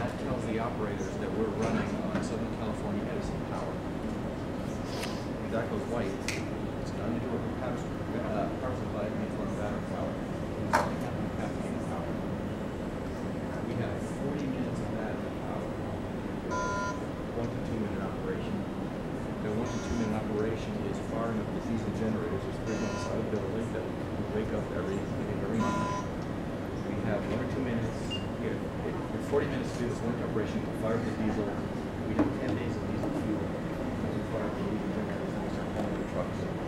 that tells the operators that we're running on Southern California Edison power. When that goes white, it's nothing to do with the power, uh, power supply, on battery power. We have forty minutes of battery power, one to two minute operation. The one to two minute operation is far enough, the diesel generators, there's three on the side of the building that wake up every 40 minutes to do this wind operation, we fired the diesel. We did 10 days of diesel fuel. And we fired the leading generators we started hauling the trucks and.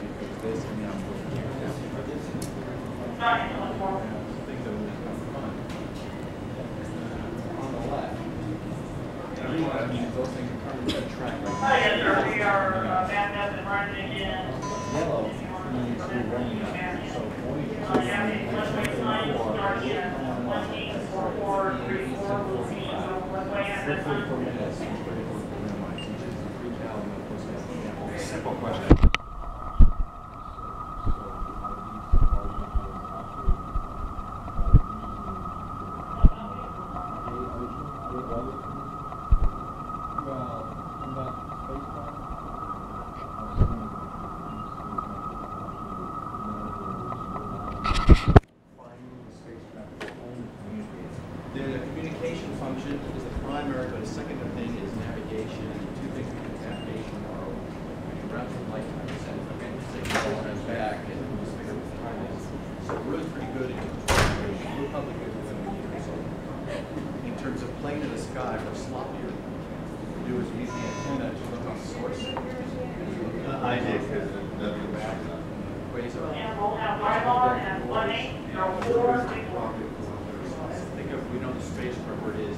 We fixed this the left. We are uh, and running again. Yellow Simple question. Communication function is the primary, but a secondary thing is navigation. And Two things we do with navigation are we can route the light time sense, okay, say go on back and just figure out what the time is. So we're really pretty good at navigation. We're probably good with them years old. In terms of plane in the sky, we're sloppier. What we do is we use the antenna to look on source. I did, because nothing Back, back. quasar. And we'll have five on and one eight, zero four, three four. Think of, we know the space where it is